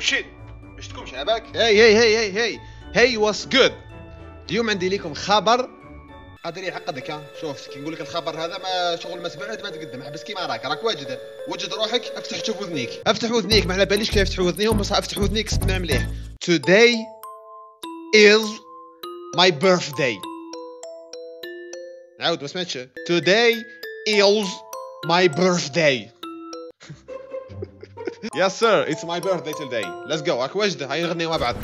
Oh shit إيش تكون شعبك؟ هي هي هي هي هي هي واس جود اليوم عندي لكم خبر. قادر يعقدك ها. شوف كي نقول لك الخبر هذا ما شغل ما سمعت ما تقدم. حبس كيما راك. راك واجد. وجد روحك افتح شوف وذنيك افتح وذنيك ما على باليش كيف افتح وذنيهم بس افتح وذنيك اسمع مليح. Today is my birthday. عاود ما سمعتش. Today is my birthday. yes sir it's my birthday today let's go راك واجد هاي نغنيو مع بعض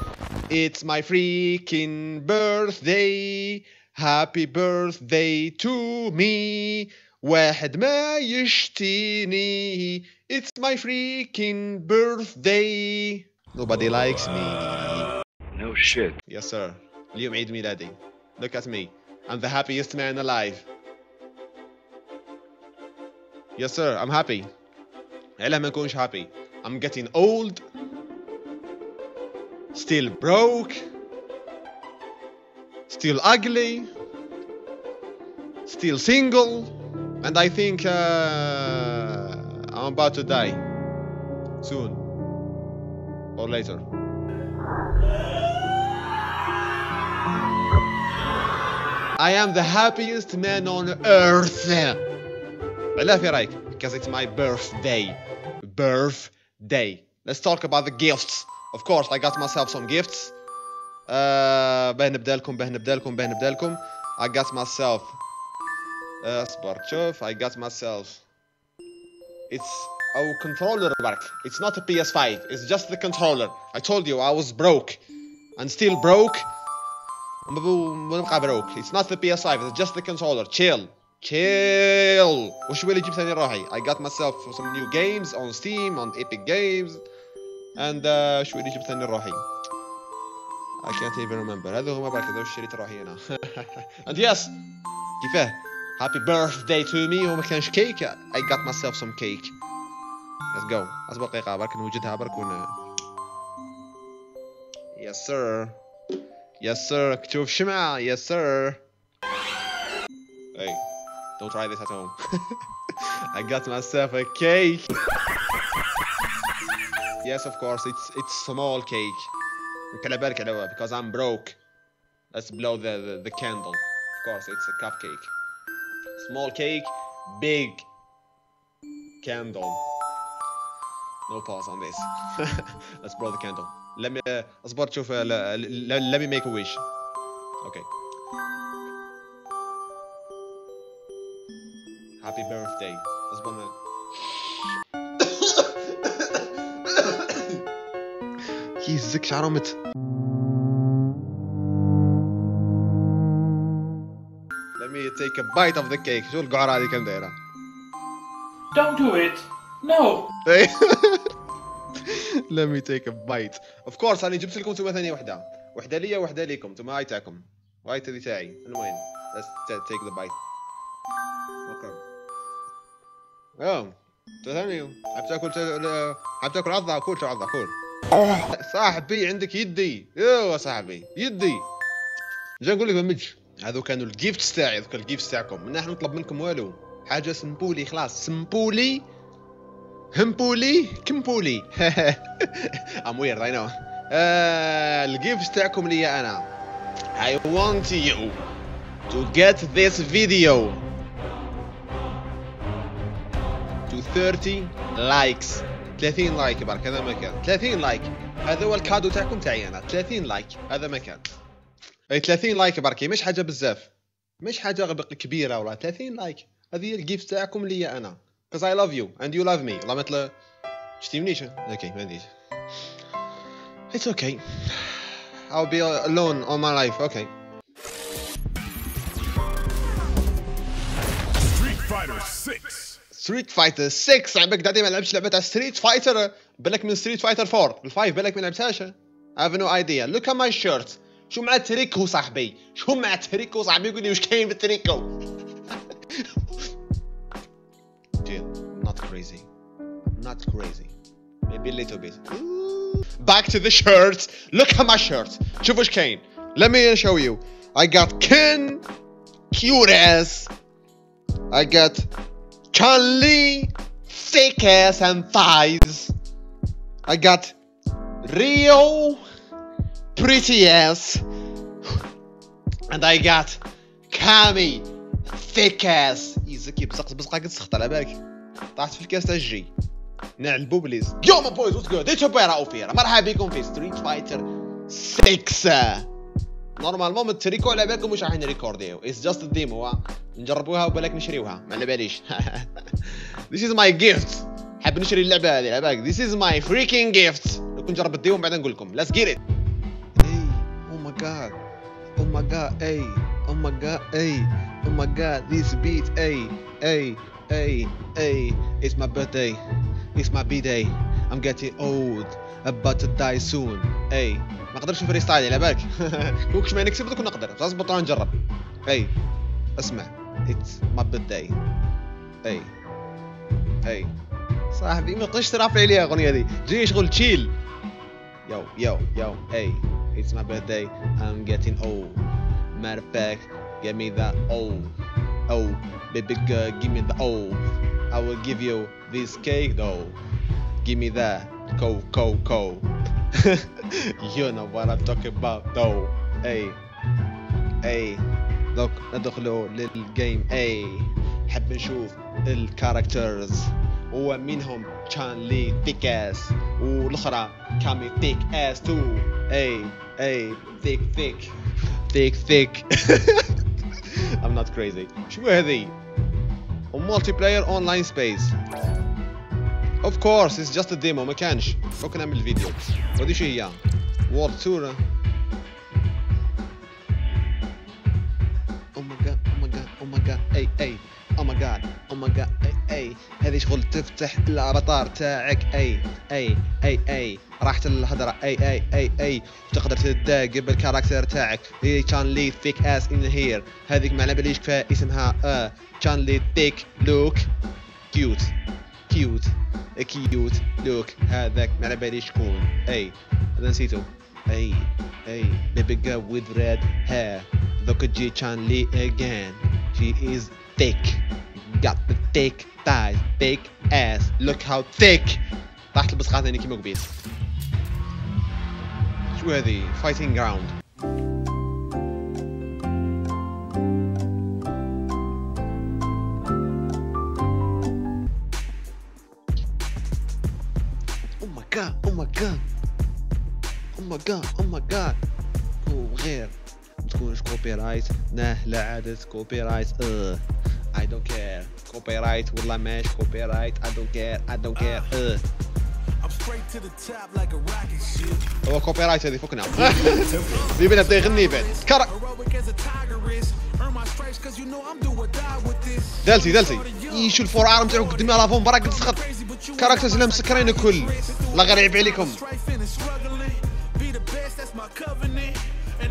It's my freaking birthday Happy birthday to me واحد ما يشتيني It's my freaking birthday Nobody likes me No shit Yes sir اليوم عيد ميلادي Look at me I'm the happiest man alive Yes sir I'm happy علاه ما نكونش happy I'm getting old Still broke Still ugly Still single And I think uh, I'm about to die Soon Or later I am the happiest man on earth علاه في رايك because it's my birthday birthday let's talk about the gifts of course I got myself some gifts uh, باه نبدا لكم باه نبدا لكم باه نبدا لكم I got myself اصبر شوف I got myself it's our controller برك it's not a PS5 it's just the controller I told you I was broke and still broke ونبقى broke it's not the PS5 it's just the controller chill chill وش هو اللي جبت ثاني روحي I got myself some new games on Steam on Epic Games and uh, شو اللي جبت ثاني روحي I can't even remember هذا هو ما بعرف هذا وش شريت روحي انا and yes كيفاه happy birthday to me هو ما كانش كيك I got myself some cake let's go اصبر دقيقة برك نوجدها برك ون yes sir yes sir تشوف شمعة yes sir hey Don't try this at home. I got myself a cake. yes, of course, it's it's small cake. Because I'm broke. Let's blow the, the, the candle. Of course, it's a cupcake. Small cake, big candle. No pause on this. let's blow the candle. Let me. Uh, let, uh, let me make a wish. Okay. Happy birthday. اصبر من... يزك شعره مت Let me take a bite of the cake. شو القعرة هذه كم دايرة Don't do it. No. Let me take a bite. Of course أنا جبت لكم أنتم ثانية وحدة وحدة ليا وحدة ليكم. أنتم هاي تاعكم وهاي تدي تاعي المهم let's ta- take the bite. Okay. آه انت ثاني حاب تاكل تا- حاب تاكل عضة كل شو عضة كل صاحبي عندك يدي. ايوا صاحبي يدي. جا نقول لك مج هذو كانوا الجيفتس تاعي هذوك الجيفتس تاعكم. من نحن نطلب منكم والو. حاجة سمبولي خلاص. سمبولي؟ همبولي؟ كمبولي. Weird I know. آه ال gifts تاعكم ليا أنا. I want you to get this video. 30 likes. 30 like برك هذا مكان 30 like هذا هو ال cadeau تاعكم تاعي أنا. 30 like هذا مكان أي 30 like بركي مش حاجة بزاف. مش حاجة كبيرة ولا. 30 like هذه هي ال gift تاعكم ليا أنا. Because I love you and you love me. والله ما تشتيونيش okay ما عنديش. It's okay. I'll be alone all my life. okay Street Fighter 6. Street Fighter 6 عم بك دادي ما لعبتش لعبه Street Fighter بالك من Street Fighter 4 ال five بالك ما لعبتهاش I have no idea. Look at my shirt. شو مع تريكو صاحبي شو مع تريكو صاحبي يقول لي وش كاين بالتريكو Dude, I'm not crazy. I'm not crazy. Maybe a little bit. Back to the shirt. Look at my shirt. شوف وش كاين let me show you. I got Ken cute ass I got Chun-Li, thick ass and thighs. I got Rio, pretty ass, and I got Kami, thick ass. يزكي بزق بزقة قد سخط على بالك طاحت في الكاس تاع الجي نعلبو بليز يو ما بويز واتس جود اتس بيرا اوفيرا مرحبا بكم في ستريت فايتر 6 نورمالمون التريكو على بالكم مش راح نريكورديو اتس جاست ديمو نجربوها وبالك نشريوها. ما على باليش This is my gift. حاب نشري اللعبة هذه على بالك This is my freaking gift. لو كنت جرب الديمو بعدين نقول لكم. Let's get it. Hey oh my god. Oh my god. Hey Oh my god. Hey Oh my god. This beat. Hey hey hey hey. It's my birthday. It's my b-day. I'm getting old About to die soon hey ما قدرتش نفري ستايل على بالك كوكش ما نكسب كنا نقدر غصب نجرب hey اسمع It's my birthday hey hey صاحبي ما تقدرش ترافع عليها الاغنيه دي جاي شغل تشيل يو يو يو hey it's my birthday I'm getting old matter of fact give me that old oh baby girl give me the old I will give you this cake though give me that. Co co co you know what I'm talking about though. Hey hey. دوك ندخلوا لل game اي حب نشوف ال characters ومنهم Chun-Li thick ass والأخرى Cammy thick ass too اي اي thick thick thick thick I'm not crazy. شو هذي؟ multiplayer online space Course it's just a demo ما كانش. فوق نعمل الفيديو. ودي شو هي. World Tour. Oh my god oh my god oh my god اي اي Oh my god oh my god اي اي هذه شغل تفتح الأفاتار تاعك. اي اي اي اي راحت الهضرة اي اي اي اي تقدر تداق بال character تاعك. هي Chun-Li thick ass in here هذيك ما على باليش كفايه اسمها. آه Chun-Li thick look cute cute cute look هذاك ما على بالي شكون اي هذا نسيته اي اي baby girl with red hair look at G Chun-Li again she is thick got the thick thighs thick ass look how thick طاحت البصقة ثاني كيما قبيل شو هذي fighting ground god, oh my god, oh my god, oh my god, وغير ما تكونش copyright نه لا عادت copyright آه I don't care copyright والله ماشي copyright I don't care I don't care آه هو copyright هذه فكنا baby نبدا يغني بعد كرا دلتي دلتي يشو الفور ارم تاعو قدامي على فون برا قد سخط كاركترز اللي مسكرين الكل الله غير يعيب عليكم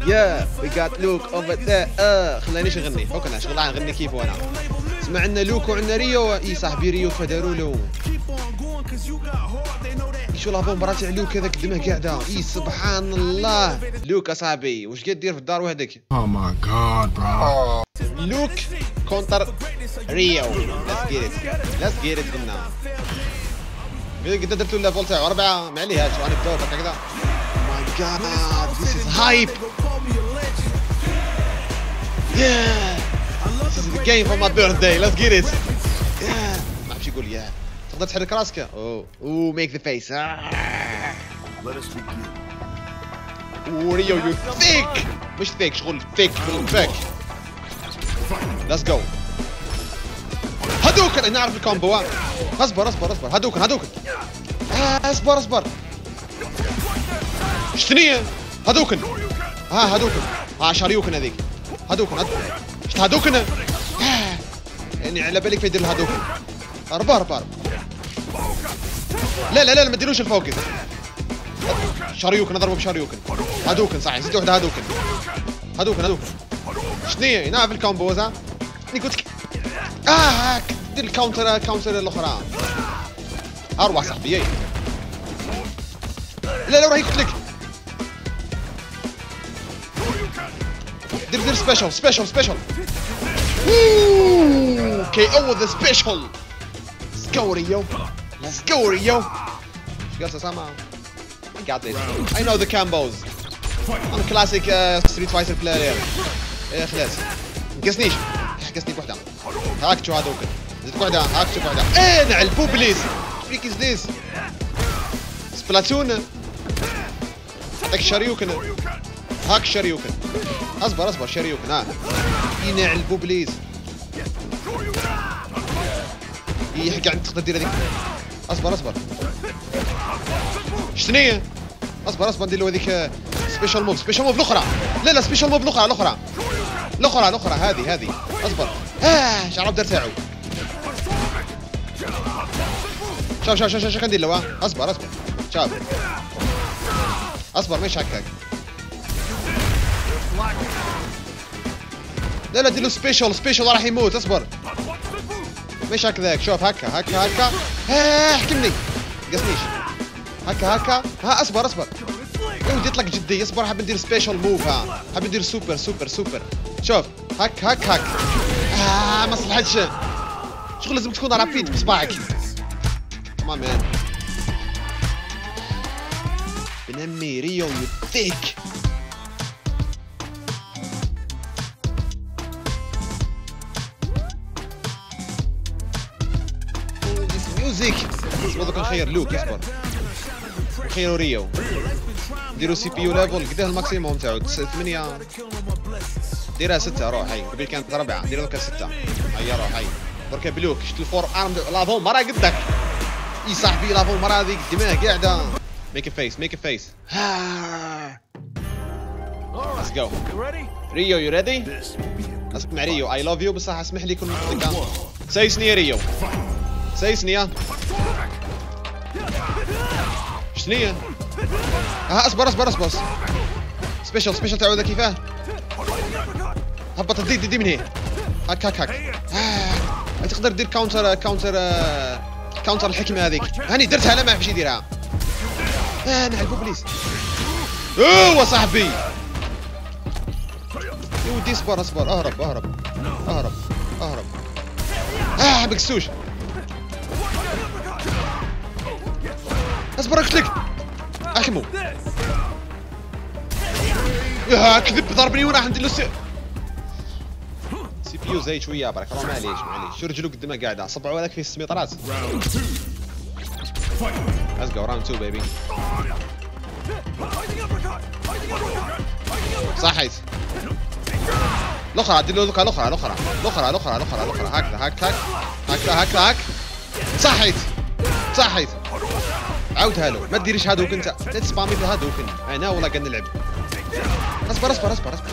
يا وي جات لوك اوفر ذا آه خلانيش نغني فوقنا شغل نغني كيف وأنا سمع عندنا لوك وعندنا ريو اي صاحبي ريو فداروا له. شو لافون برا تاع لوك هذاك قدامه قاعدة؟ إي سبحان الله. لوك أصاحبي واش قاعد دير في الدار وحدك؟ Oh my god, bro. Luke contre Ryu. let's get let's get قلنا. قد درتوا ال level تاعو اربعه ما عليهاش وأنا بدور هكذا my god this is hype Yeah! This is the game for my birthday. Let's get it. Yeah! ما عرفش يقول يا تقدر تحرك راسك؟ أوه. make the face. و Ryu you thick مش thick شغل thick بالفك let's go Hadouken نعرف ال combo ها. اصبر اصبر اصبر. Hadouken آه اصبر اصبر. شتنية Hadouken. ها Hadouken. ها Shoryuken هذيك. Hadouken Hadouken. شت Hadouken؟ آه. يعني على بالك في يدير ال Hadouken أربع أربع لا لا لا ما تديروش ال focus Shoryuken اضربه ب Shoryuken. Hadouken صحيح. نسيت واحدة Hadouken Hadouken Hadouken شنية نعرف ال combos ها اني قلت آه هاك. دير ال counter counter الأخرى. أروح صاحبي ياي. لا لا راهي قلت لك. دير دير special special special KO the special go Ryu. إيش قال سامع I got this. I know the combos. I'm classic uh, Street Fighter player. إيه خلاص. نقصنيش قصني بوحدة هاك شو هذوك زدت وحدة هاك شو وحدة إيه نعل بو بليس is this Splatoon عندك Shoryuken هاك Shoryuken اصبر اصبر Shoryuken ها ينعل بو بليس إيه قاعد تقدر دير هذيك اصبر اصبر شتنية اصبر اصبر ندير له هذيك special move special move الاخرى لا لا special move الاخرى الاخرى الاخرى الاخرى هذه هذه اصبر آه شعر بدر تاعو شوف شوف شوف شوف له ها. اصبر اصبر. شوف اصبر مش هكاك. لا لا دير special special راح يموت. اصبر. مش هكذاك. شوف هكا هكا هكا. احكمني قصنيش هكا هكا. ها اصبر اصبر. يا ودي اطلق جدي. اصبر حاب ندير special move ها. حاب ندير super super super شوف. هك هك هك آه ما صلحتش. شغل لازم تكون rapide بصباعك come on man بنمي Ryu yo thick music اصبر دوك نخير لوك اصبر نخيرو Ryu نديرو CPU level قداه ال maximum تاعو؟ 8 ديرها 6 روح هاي قبل كانت ربعة. ديرها دوكا 6 هيا روح هاي دركا بلوك شفت ال forearm l'avant-bras قدك. إي صاحبي l'avant-bras هذيك الدماغ قاعدة. make face make face Let's go. Ryu you ready؟ أسمع Ryu I love you بصح أسمح لي كل سايسني يا Ryu. سايسني يا شنية؟ ها اصبر اصبر اصبر. special special تاعو ذا كيفاه؟ هبط دي, دي من هنا. هاك هاك هاك. تقدر دير counter counter. كاونتر الحكمة هذيك. هاني درتها لا ما باش يديرها. آه نعلبو بليز أوه صاحبي. يا ودي اصبر اصبر أهرب أهرب. أهرب أهرب. آه بكسوش أصبر قلت لك احمو يا كذب ضربني وراح ندير له C CPU زايد شوية برك راه معليش معليش. شو رجلو قدامه قاعدة؟ صبعوا لك في السميطرات Let's go round 2 baby. صحيت. الاخرى دير له ذوك الاخرى الاخرى الاخرى الاخرى الاخرى الاخرى هكذا هكذا هكذا هكذا هك صحيت. صحيت. عاودها له ما ديريش هادوك انت. لا تسبامي في هادوك أنا والله قاعد نلعب. أصبر أصبر أصبر أصبر.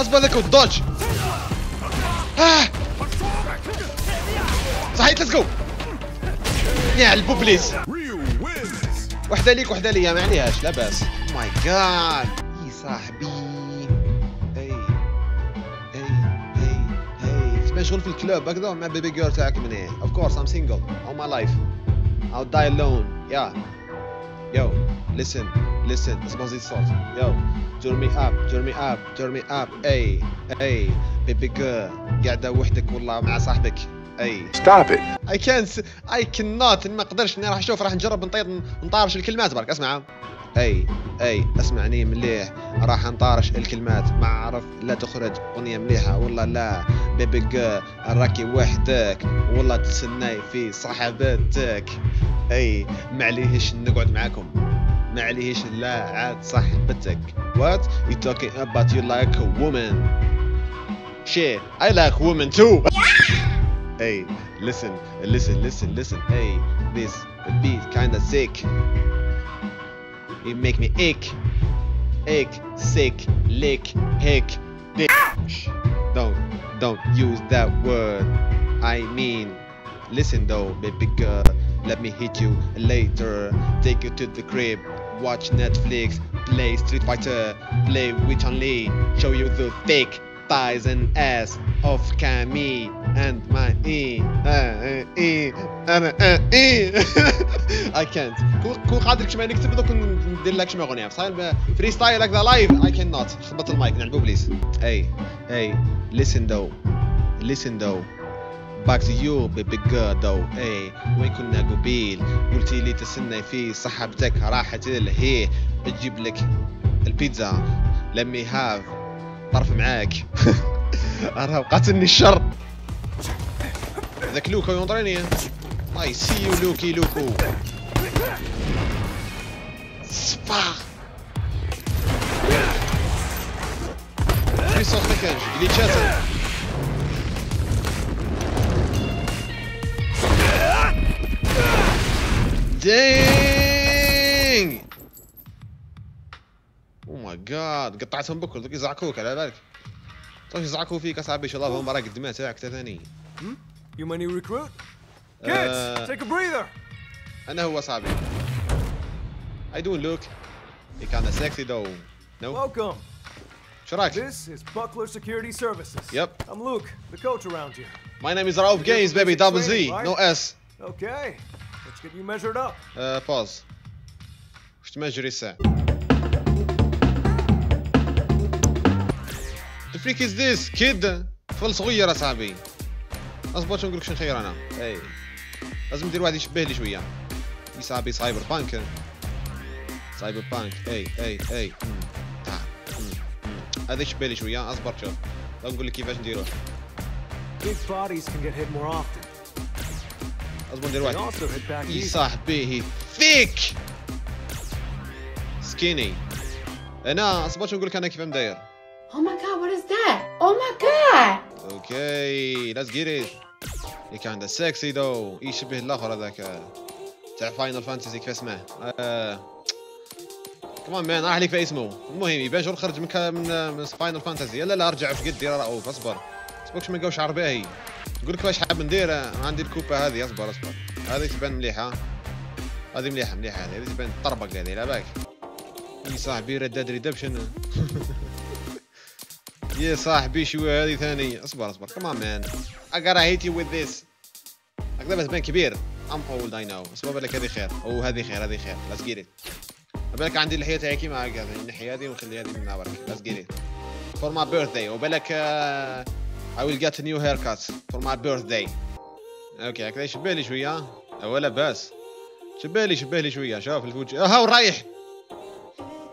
اصبر ذاك ال dodge. آه. صحيت let's go يا البوبليس وحدة ليك وحدة ليا ما عليهاش لا بأس. my god إي صاحبي. إي. إي إي إي. شغل في ال club هكذا. مع baby girl تاعك من هنا of course I'm single all my life. I'll die alone. Yeah. Yo listen listen اسمع زيد الصوت yo turn me up turn me up turn me up ay ay baby girl قاعدة وحدك والله مع صاحبك أي. Stop it. I can't I cannot ما أقدرش إني راح أشوف راح نجرب نطير نطارش الكلمات برك أسمع. أي أي أسمعني مليح. راح نطارش الكلمات. ما أعرف لا تخرج أغنية مليحة. والله لا بيبي راكي وحدك. والله تسناي في صاحبتك أي ما عليهش نقعد معاكم. ما عليهش لا عاد صاحبتك. What? You talking about you like a woman. Shit I like women too. Hey, listen, listen, listen, listen. Hey, this beat kinda sick. It make me ick, ick, sick, lick, hick, dick. Don't, don't use that word. I mean, listen though, baby girl. Let me hit you later. Take you to the crib. Watch Netflix. Play Street Fighter. Play Witch Chun Li. Show you the thick thighs and ass of Camille and my E. E. uh, E. I can't. كون قادر كما نكتب دوك ندير لك شي أغنية بصح freestyle the live I cannot. خبط المايك نلعبو بليز. Hey, hey, listen though. Listen though. back to you baby girl ay وين كنا قبيل قلتي لي تستنى في صاحبتك راحت الهي بتجيب لك البيتزا let me have طرف معاك. ارهب قاتلني الشر. ذاك لوكو ينطريني اي سي يو لوكي لوكو. سبا كانش. جليتشات ماي جاد قطعتهم بكل ذوك يزعكوك على بالك طيب يزعكوا فيك اصاحبي ان شاء الله هم راك الدماء تاعك ثاني You my new recruit? Kids, Uh, take a breather. انا هو صاحبي I don't look he kinda sexy though no Welcome. شو رايك This is Buckler Security Services. Yep. I'm Luke, the coach around here. my name is Raouf Games baby double Z no S Okay, let's get you measured up. uh, pause واش تمجري الساعة Freak is this kid طفل صغير أصاحبي. اصبر شو نقولك شو نخير أنا؟ إي. لازم ندير واحد يشبه لي شوية. يصاحبي Cyberpunk. Cyberpunk. إي إي إي. هذا يشبه لي شوية. أصبر شوف نقول لك كيفاش نديروه. أصبر ندير واحد. Also hit back ay easy. صاحبي he thick skinny أنا أصبر شو نقول لك أنا كيف مداير. Oh my god, what is that? Oh my god! okay let's get it he kinda sexy though يشبه الآخر هذاك. تاع Final Fantasy كيف اسمه؟ come on man راح لي في اسمه. المهم يبان شغل خرج من من من Final Fantasy لا لا أرجع في قد دير رؤوف أصبر. سبوكش ما نلقاو شعر باهي نقول لك واش حاب ندير عندي ال coupe هذه أصبر أصبر. هذه تبان مليحة. هذه مليحة مليحة هذه تبان طربق هذه لا باك. يا صاحبي Red Dead Redemption يا صاحبي شوية هذه ثاني اصبر اصبر. come on man I gotta hit you with this. هكذا بس بان كبير. I'm old I know. ما بالك هذه خير. أو هذه خير هذه خير. Let's get it. بالك عندي اللحيه تاعي كيما هكذا الناحية هذه ونخلي هذه من برك let's get it. For my birthday. وبالك uh, I will get a new haircut for my birthday. OK هكذا يشبه لي شوية. ولا باس شبه لي شبه لي شوية. شوف الوجه هاو رايح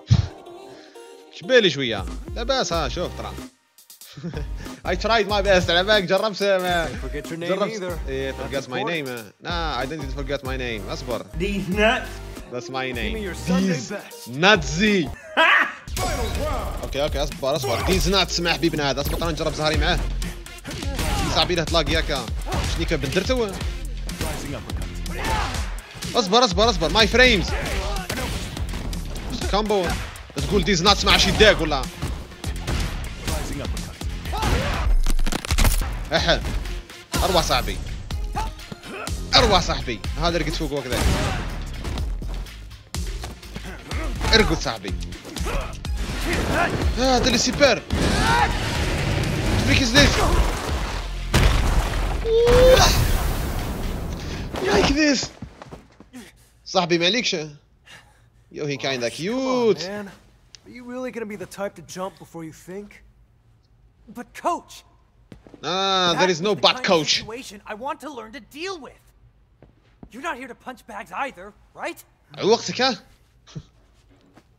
شبه لي شوية. لا باس ها شوف ترى. I tried my best. على بالك جربت ما Forget your name جربت either. إيه That's forget my name. nah I didn't forget my name. اصبر. These nuts. that's my name. These. ناتزي أوكي أوكي اصبر اصبر. ديز نات سمع حبيبنا هذا. اصبر أنا نجرب زهري معاه. صعب له تلاقي ياك. شنيك بندرتو اصبر اصبر اصبر. ماي فريمز كامبو تقول ديز نات مع شي داك ولا؟ احا أروح صاحبي. أروح صاحبي. هذا رقد فوق وكذا ارقد صاحبي. هذا اللي سيبر. فريك از ذيس لايك ذيس صاحبي معليكش يو هي كايندا كيوت man. Are you really gonna be the type to jump before you think? But coach, Ah, there is That no the bad kind of coach. Situation I want to learn to deal with. You're not here to punch bags either, right? عوقتك ها؟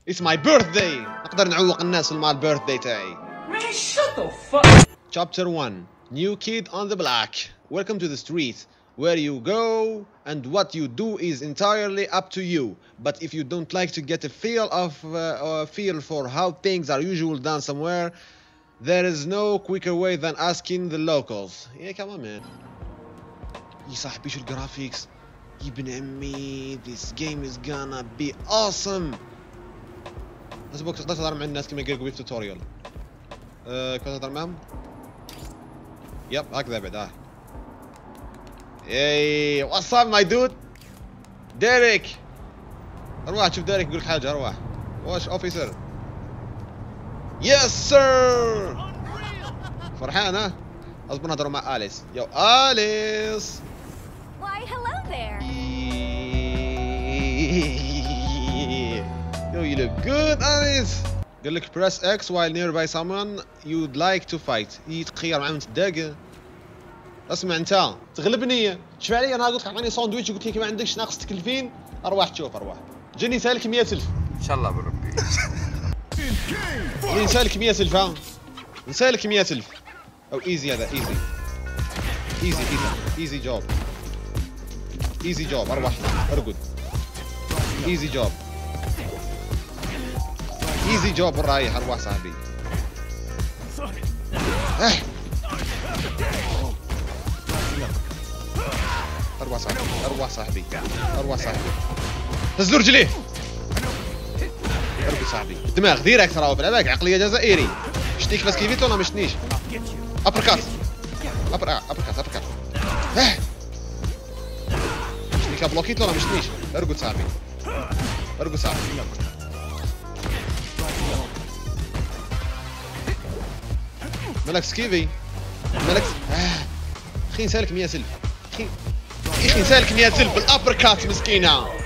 It's my birthday نقدر نعوق الناس مع البيرثداي تاعي Man, shut the fuck Chapter 1 New Kid on the Block Welcome to the street Where you go and what you do is entirely up to you. But if you don't like to get a feel of uh, or feel for how things are usually done somewhere, there is no quicker way than asking the locals. Yeah, come on, man. يا صاحبي شو ال graphics يا ابن عمي this game is gonna be awesome. حسبوك تقدر تهضر مع الناس كما قالوا في ال tutorial أه كنت تهضر معهم yep هكذا بعد آه ey what's up my dude ديريك ارواح شوف ديريك يقول لك حاجة ارواح واش officer yes sir فرحان ها؟ اصبر نهضروا مع آليس. yo آليس. Why, hello there. Yo, you look good, Alice. قال لك press X while nearby someone you'd like to fight. يتخير معاهم تداق. اسمع انت. تغلبني. شوف علي أنا قلت لك أعطيني ساندويتش وقلت لك ما عندكش ناقص تكلفين. أرواح تشوف أرواح. جني سألك 100000 إن شاء الله بربي. جني نسالك 100000 ها؟ نسالك 100000 oh easy هذا easy easy easy easy job easy job أرواح أرقد. easy job easy job رايح أرواح صاحبي. آه أرواح صاحبي أرواح صاحبي أرواح صاحبي. هز رجليه ارقد صاحبي. الدماغ ديريكت راهو في بالك عقلية جزائري. شتيك بس كيفيت ولا ما شتنيش؟ أبركات. ابر آه أبركات أبركات. آه شتيك بلوكيت ولا ما شتنيش؟ ارقد صاحبي. ارقد صاحبي. ملك سكيفي. ملك آه. أخي نسالك 100 سلف. أخي أخي نسالك 100 سلف بال uppercut مسكينة.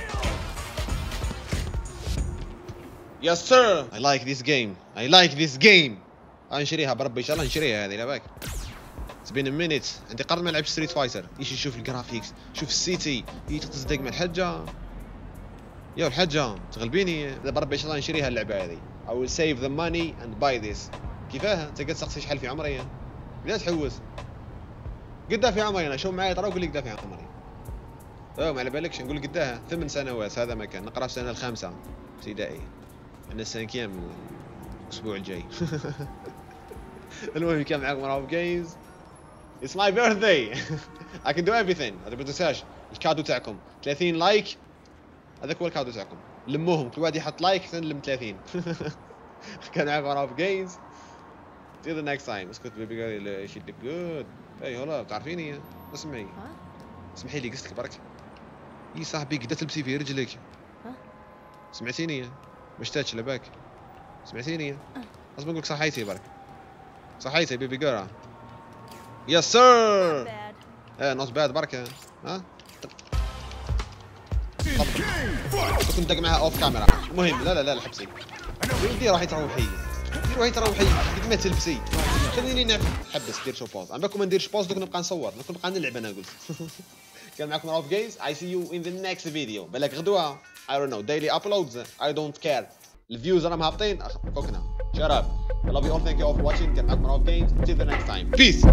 Yes sir. I like this game. I like this game. انشريها بربي إن شاء الله نشريها هذه لا باك. It's been a minute. عندي ما لعب ستريت فايتر إيش نشوف ال graphics شوف ال city هي تصدق مع الحجة؟ يا الحجة. تغلبيني. بربي إن شاء الله نشريها اللعبة هذه. I will save the money and buy this. كيفاها أنت قد تسقسي شحال في عمري. لا تحوس. قدها في عمري. أنا شوف معي ترى وقول لي قدها في عمري. آه ما على بالكش نقول قداها ثمان سنوات هذا مكان. نقرأ في السنة الخامسة. ابتدائي. عندنا ال cinquième الأسبوع الجاي. المهم كان معكم راوف جيمز It's my birthday. I can do everything. هذا ما تنساش ال cadeau تاعكم. 30 like هذاك هو الكادو تاعكم. لموهم. كل واحد يحط لايك نلم 30 كان معكم راوف جيمز Till the next time. اسكت بيبي جاري شي لك جود إي هلا تعرفيني اسمعي. اسمحي لي قصتك برك يي صاحبي قد تلبسي في رجلك. سمعتيني؟ مشتاش لباك. سمعتيني؟ اصبر نقول لك صحيتي برك صحيتي بيبي جارا يس سير إيه نوت باد برك ها؟ كنت ندق معها اوف كاميرا المهم لا لا لا حبسي ودي راح تروحي دير روحي تروحي قد ما تلبسي. خليني نعرف. حبس دير شو بوز عم بالكم ما نديرش بوز دوك نبقى نصور. دوك نبقى نلعب أنا قلت. كان معكم راوف جيمز I see you in the next video بالك غدوة I don't know daily uploads I don't care الفيوز راهم هابطين فكنا shut up I love you all thank you all for watching كان معكم راوف جيمز till the next time peace